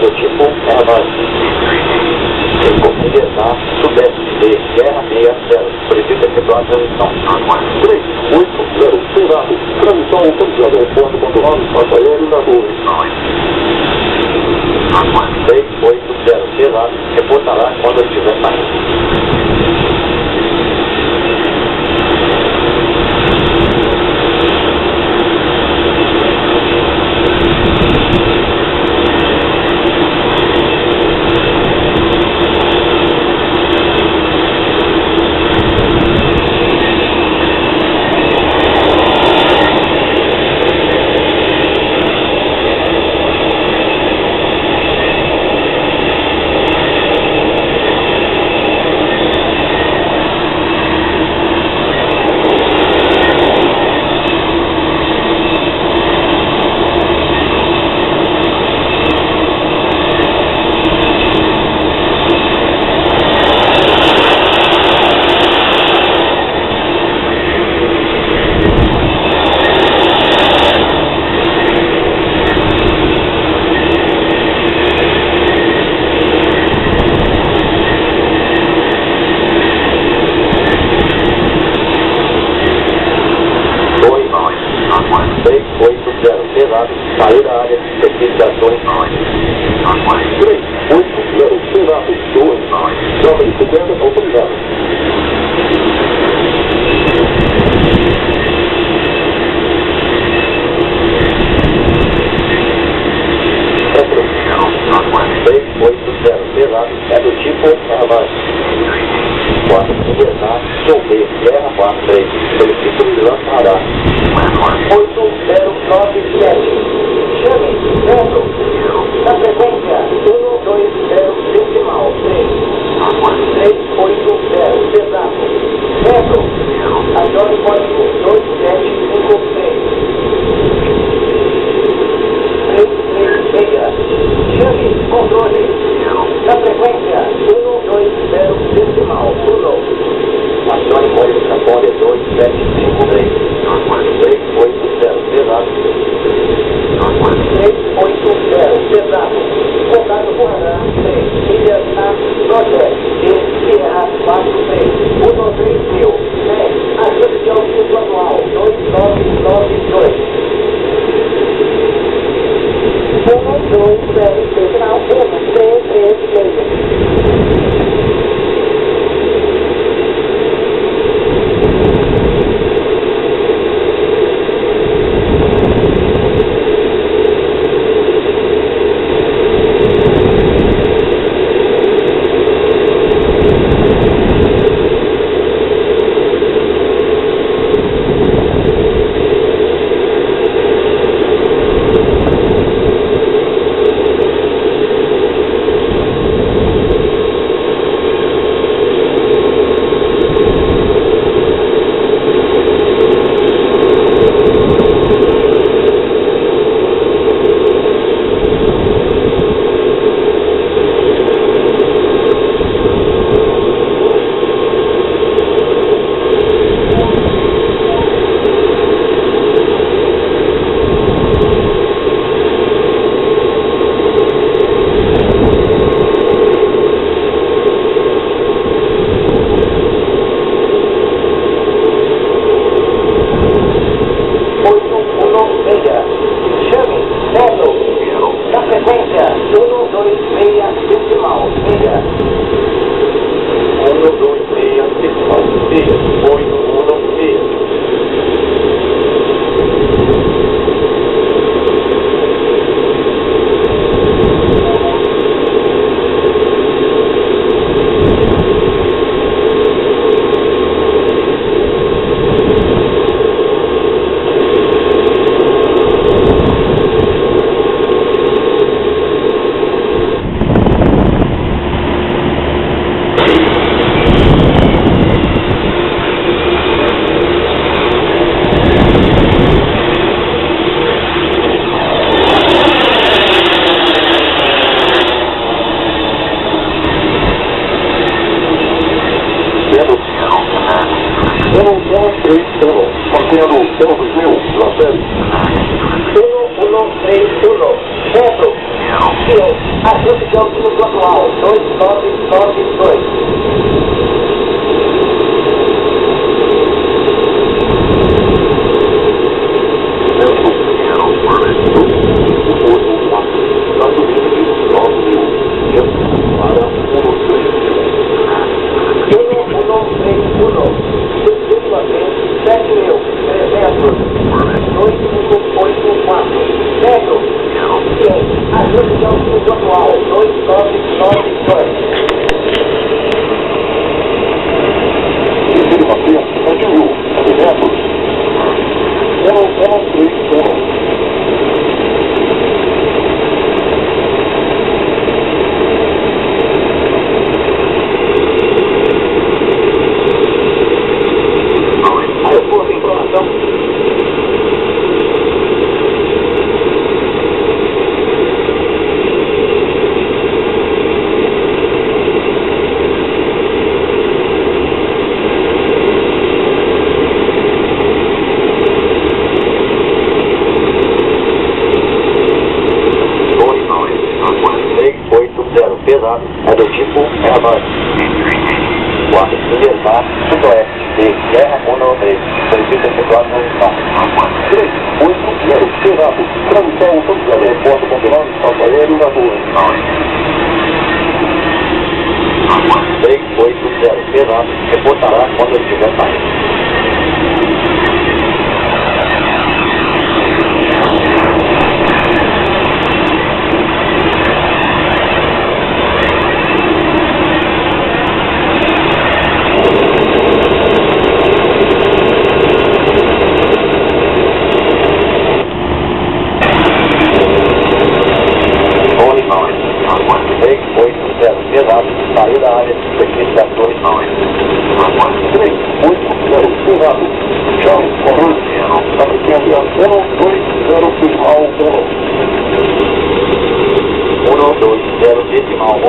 era tipo uma. se combinar, soubesse ler guerra meia zero, precisa efetuar a transmissão. 0, 0, 0, 0, 0, 0, 0, 0, 0, 0, 0, 0, 0, 0, 0, 0, 0, 0, ligações 380992, 950 autorizado. É do tipo Avante. 4 Guianá, Guerra 43, Prefeitura de Wednesday Campeão, a gente o time do atual, 2992. esperando, reportará quando eu estiver saindo.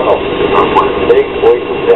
help. Earthquake, big voices.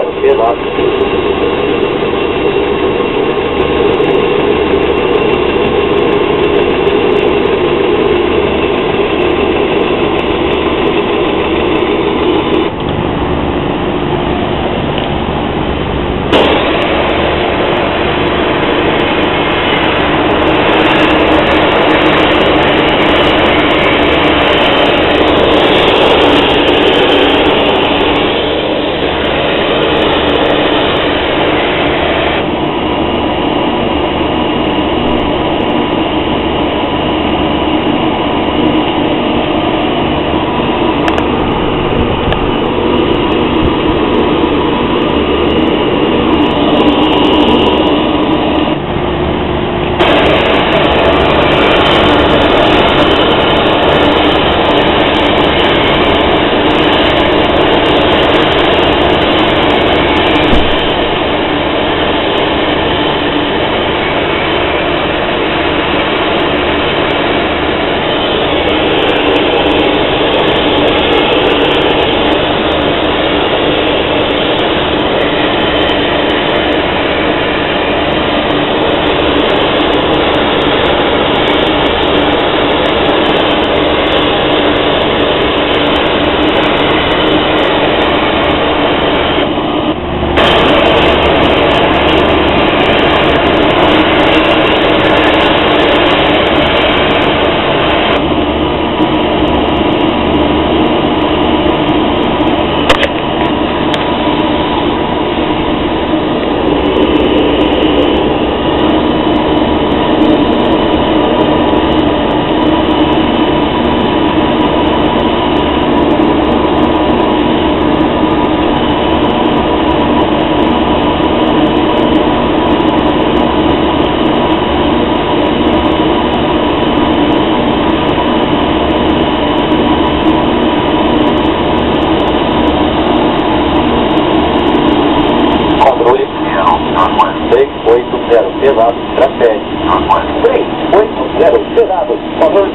380 pesado para sede. 380 pesado, por favor.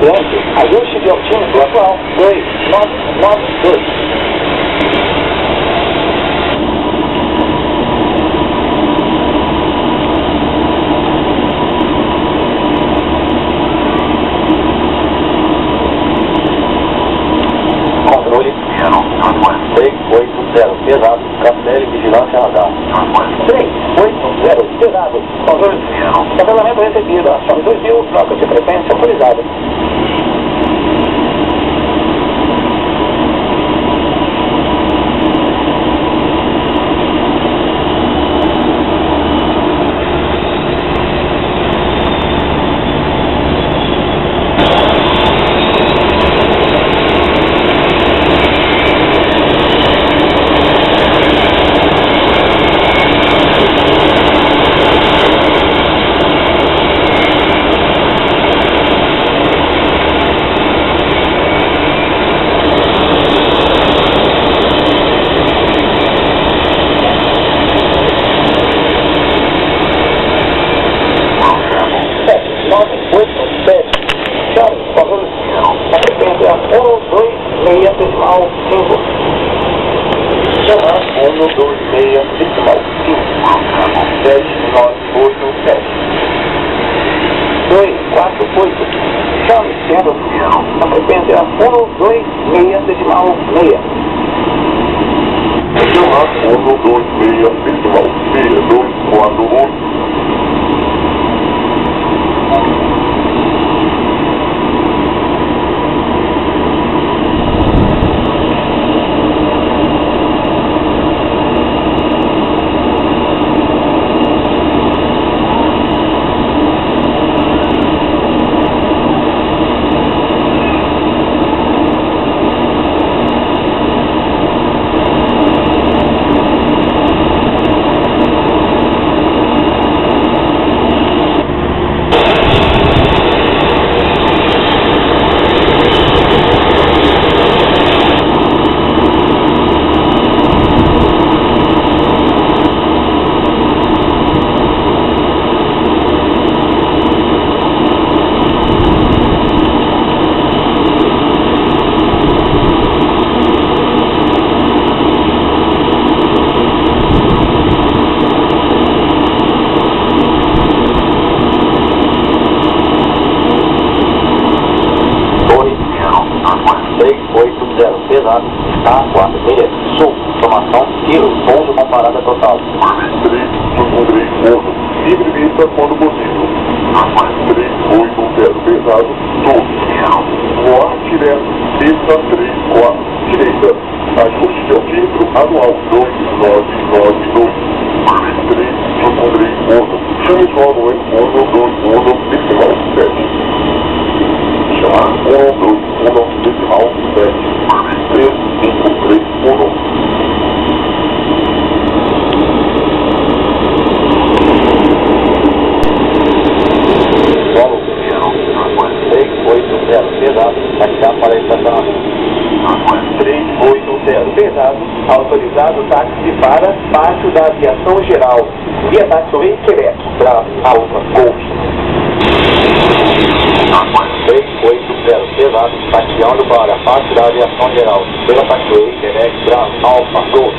Silêncio, ajuste de altímetro atual 2992. Controle 380 pesado, Castelo Vigilância Radar. 380 pesado, controle. Cancelamento recebido, ação 2000, troca de frequência autorizada. sete, nove, oito, sete. Chame, por favor. A frequência é 1, 2, meia, decimal, 5. Chama 1, 2, meia, decimal, 5. 7, 9, 8, 7. 2, 4, 8. Chame, sendo. A frequência é 1, 2, meia, decimal, meia. Chama 1, 2, meia, decimal, meia, 2, 4, 8. Torre 380 pesado, A46 Sul, informação, tiro, pouso com parada total. 3, 3, 1, livre vista quando possível. 380 pesado, sul. Voar direto, vista 3, 4, direita. Ajuste de altímetro anual 2992. 3, 3, 1, chame solo em 1, 2, 1, decimal 7. Chamar 1, 2, 1, decimal 7. 3, 5, 3, 1. Solo 380 pesado, marchar para estacionamento. 380 pesado, autorizado táxi para pátio da aviação geral. Via Taxiway Quebec, para Alfa Golf. 380 pesado, taxiando para pátio da aviação geral. Pela Taxiway Quebec, para Alfa Golf.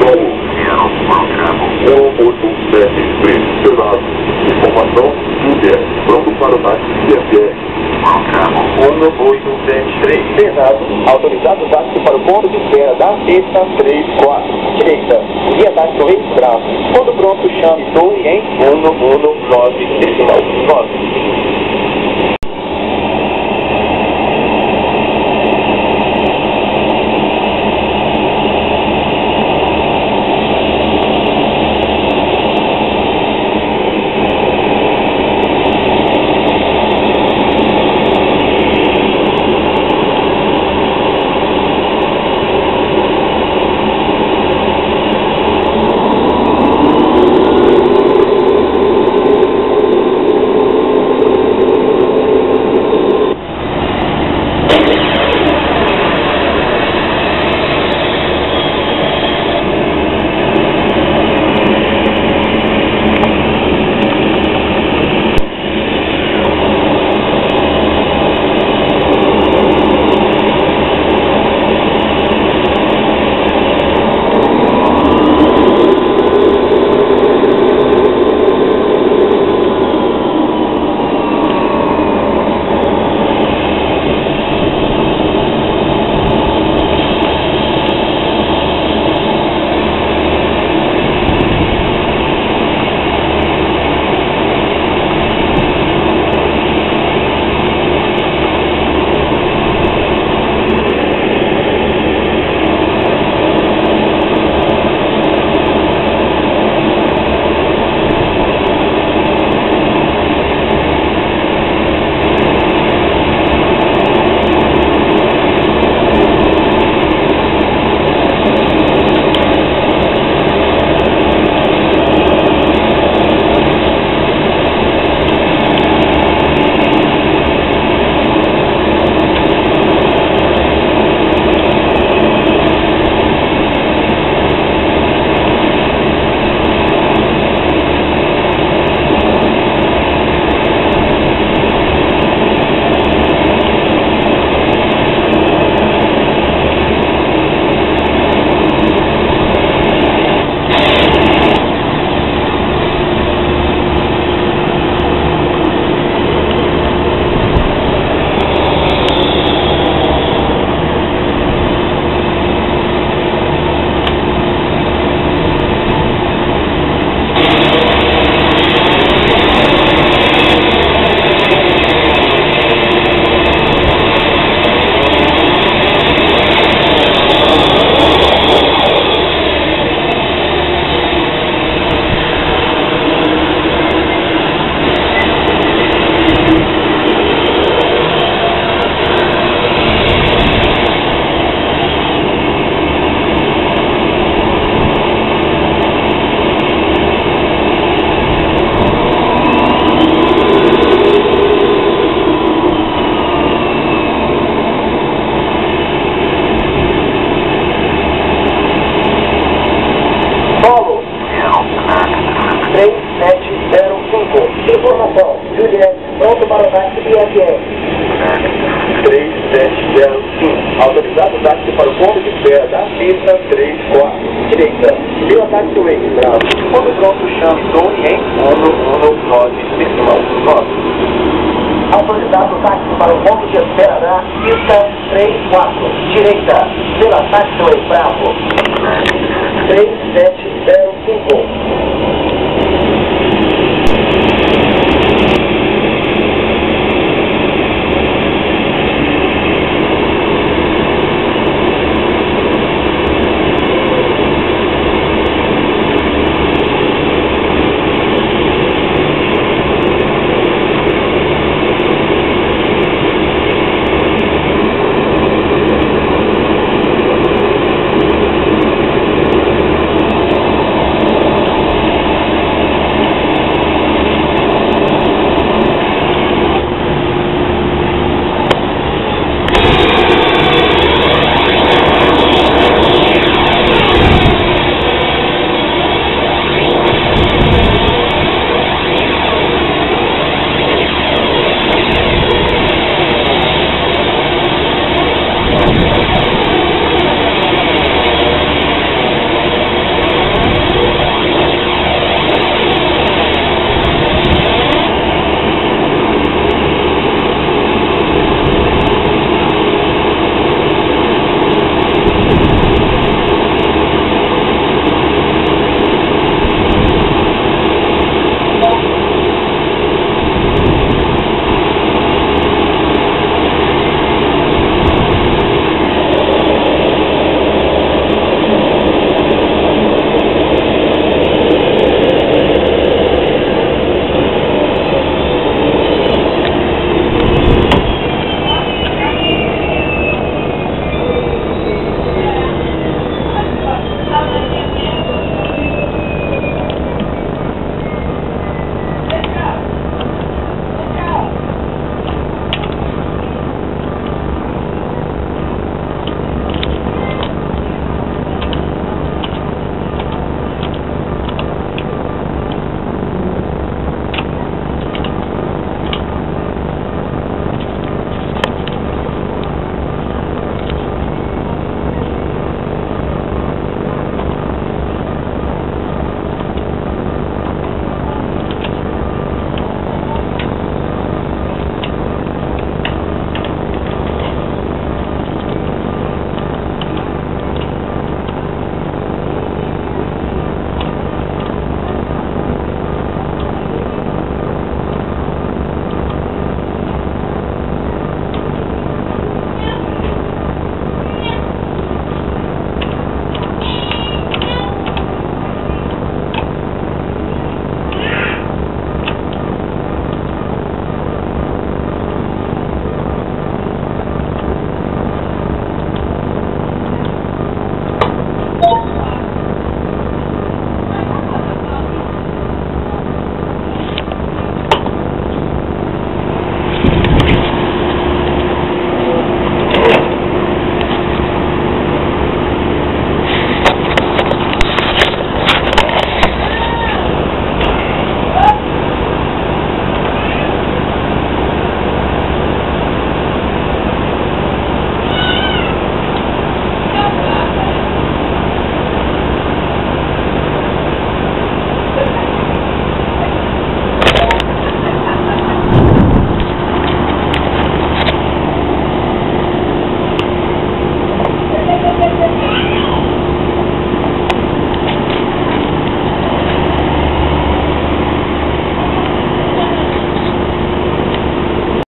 Solo 1873, Senado. Informação, Júlia. Pronto para o táxi CFR. 1873 pesado, autorizado táxi para o ponto de espera da pista 34, direita, via táxi registrado. Quando pronto, chame Torre em 119 decimal 9.